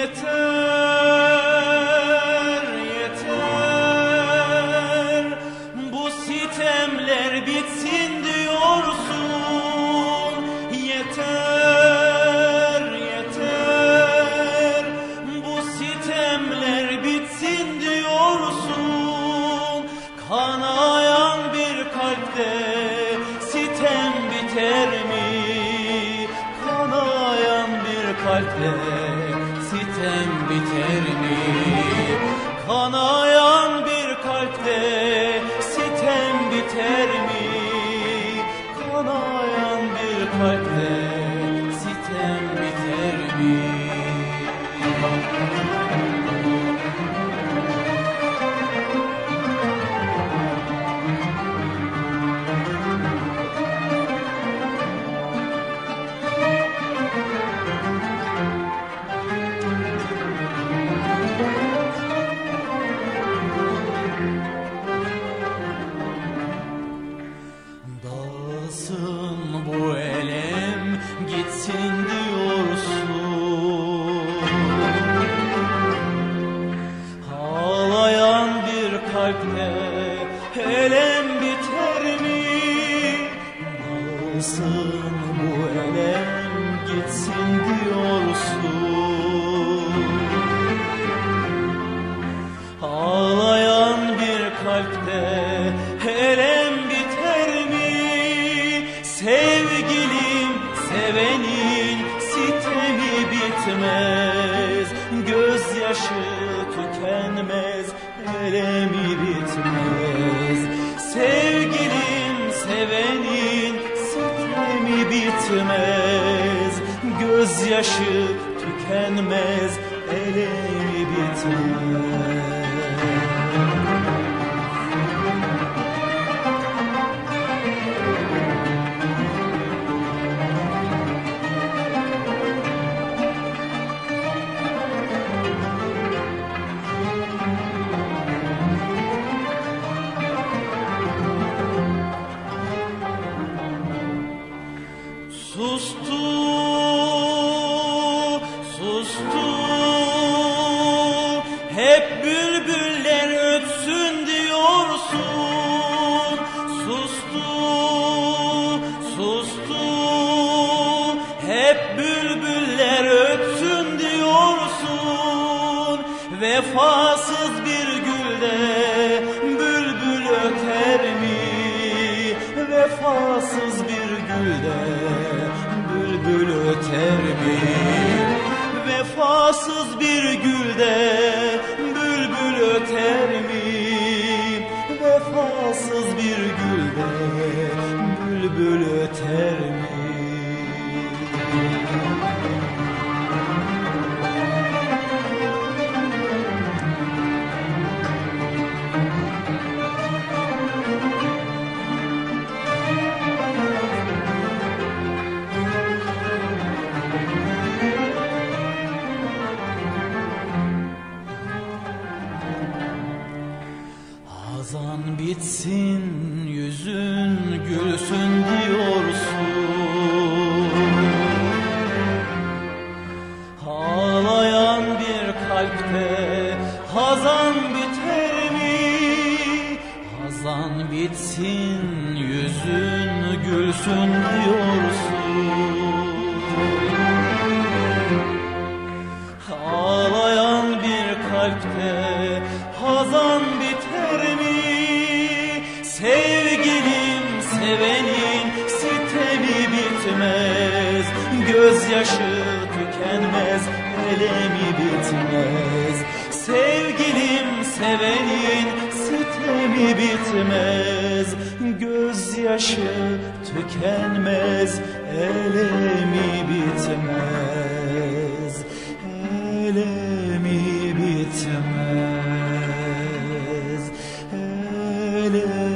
Yeter, yeter. Bu sitemler bitsin diyorsun. Yeter, yeter. Bu sitemler bitsin diyorsun. Kanayan bir kalpte sitem biter mi? Kanayan bir kalpte biter mi? Kanayan Dağılsın bu elem gitsin diyorsun Ağlayan bir kalpte elem biter mi? Sevgilim, sevenin sitemi bitmez. Gözyaşı tükenmez, elemi bitmez bitmez Gözyaşı tükenmez, elemi bitmez sustu Hep bülbüller ötsün diyorsun. Sustu, sustu. Hep bülbüller ötsün diyorsun. Vefasız Vefasız bir gülde bülbül öter mi? Vefasız bir gülde bülbül öter mi? Yüzün gülsün diyorsun Ağlayan bir kalpte hazan biter mi? Hazan bitsin, yüzün gülsün diyorsun Gözyaşı tükenmez, elemi bitmez. Sevgilim, sevenin sitemi bitmez. Gözyaşı tükenmez, elemi bitmez. Elemi bitmez. Elemi